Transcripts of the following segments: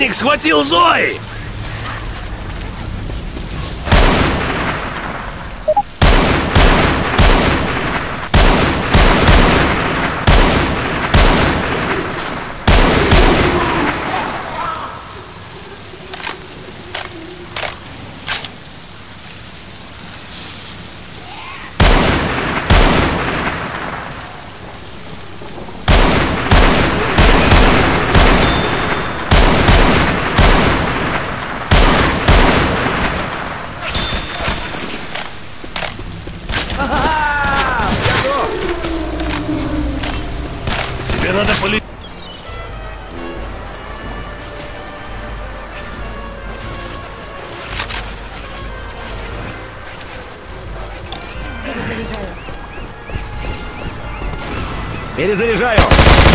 Охотник схватил Зои! Перезаряжаю!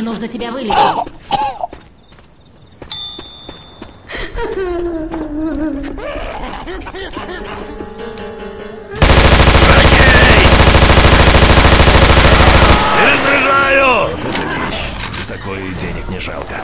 Мне нужно тебя вылечить. Перезаряжаю! За такое денег не жалко.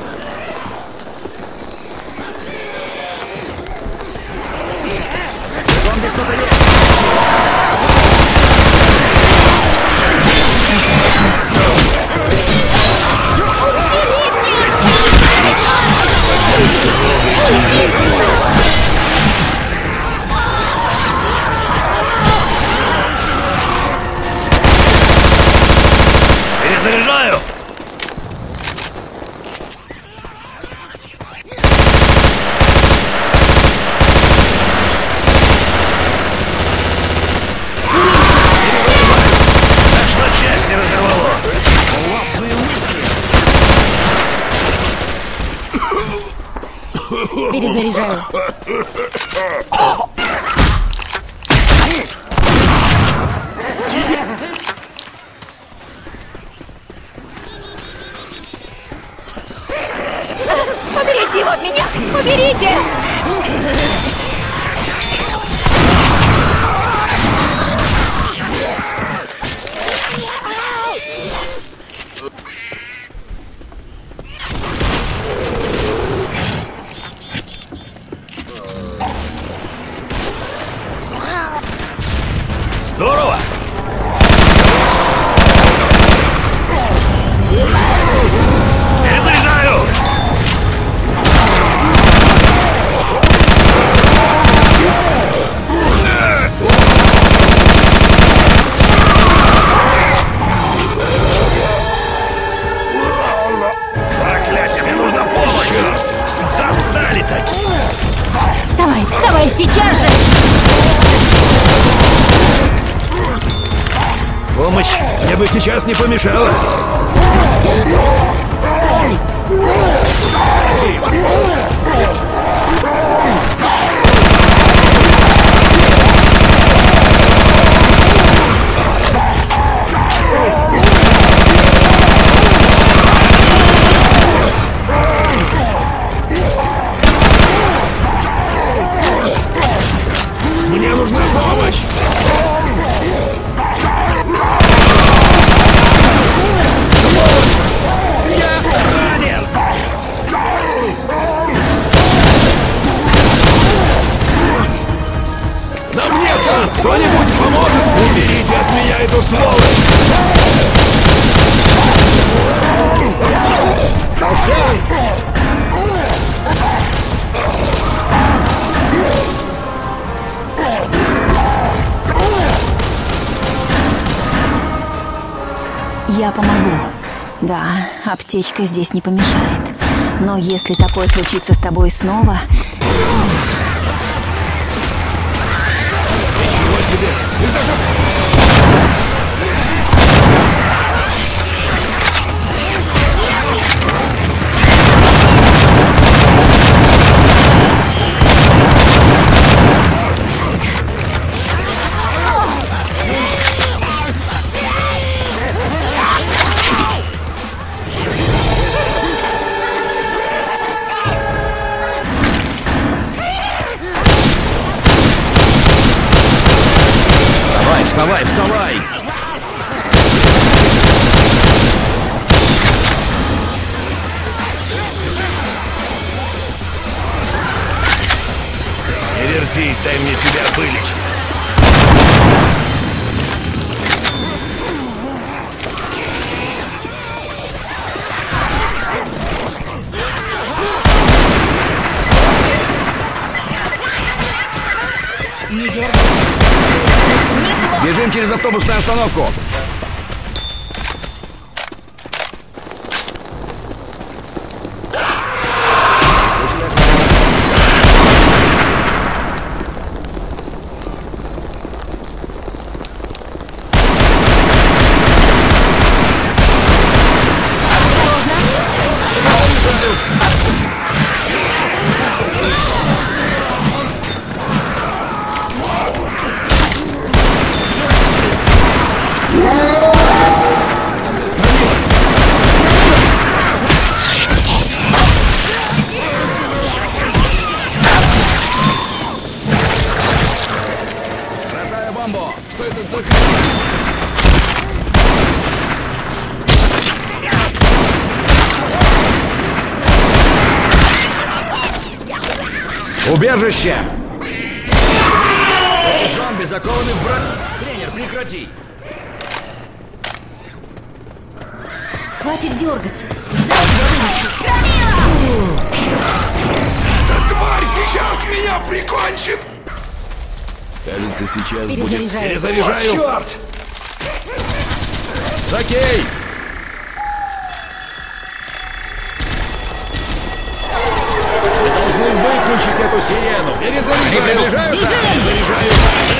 Перезаряжаю. Уберите его от меня! Уберите! Помощь мне бы сейчас не помешала. Мне Да, аптечка здесь не помешает. Но если такое случится с тобой снова, Ничего себе! Ты даже... Вставай, вставай! Не вертись, дай мне тебя вылечить. Бежим через автобусную остановку. Это за... Убежище! Зомби закованы в бро... Тренер, прекрати! Хватит дергаться. Тварь сейчас меня прикончит! Кажется, сейчас будет... Перезаряжаю. Перезаряжаю! черт! Окей! Вы должны выключить эту сирену! Перезаряжаю! Бежим! Перезаряжаю!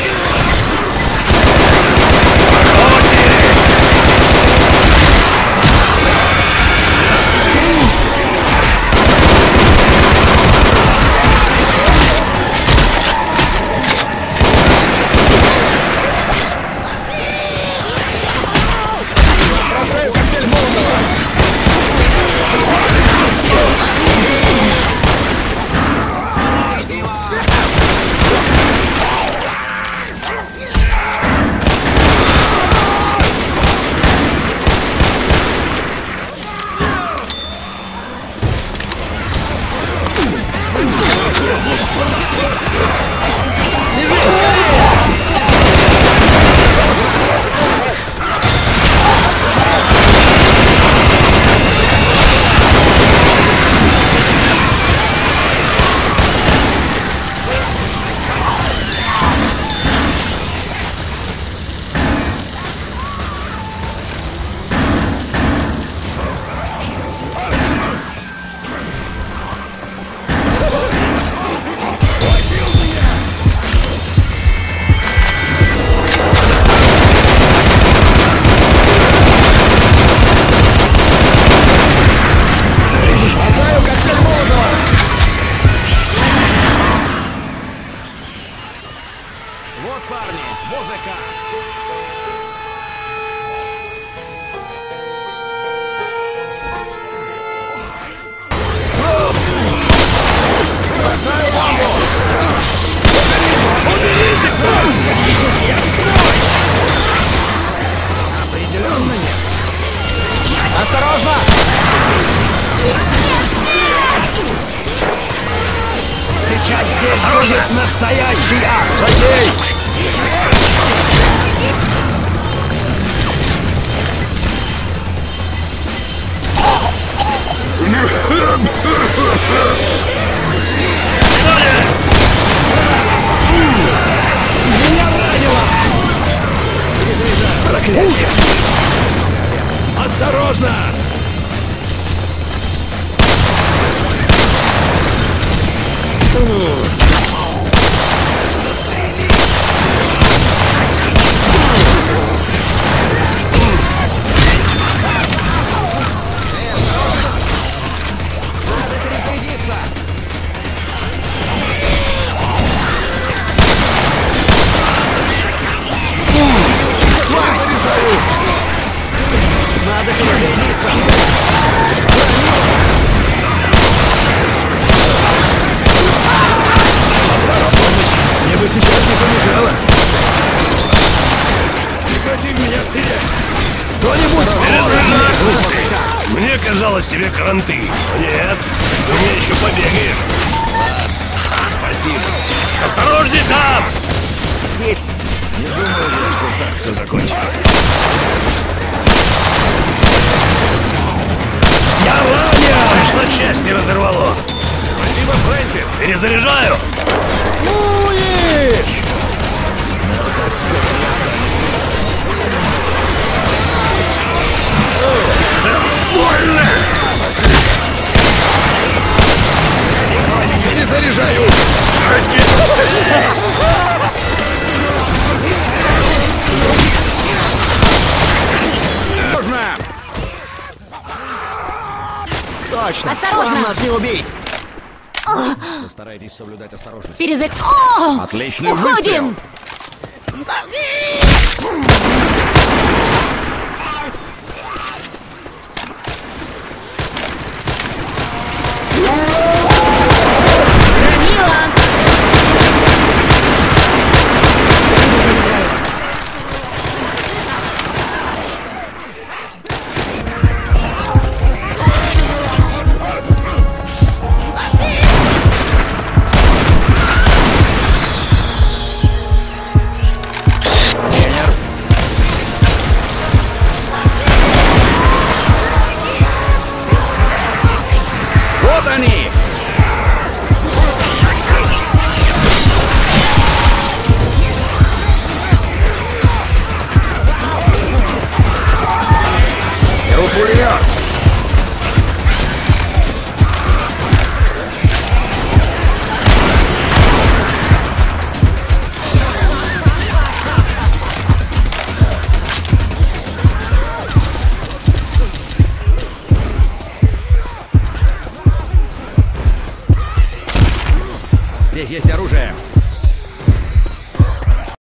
Осторожно! Сейчас здесь будет настоящий ад! Окей! Меня Осторожно! Мне казалось, тебе кранты. Но Нет, ты мне еще побегаешь. Спасибо. Осторожней там! Не думал я, что так все закончится. Я! Аж на части разорвало. Спасибо, Фрэнсис. Перезаряжаю! Больно! Нас не убить! Постарайтесь соблюдать осторожность. Перезаряд... О! Отличный Уходим! Громила!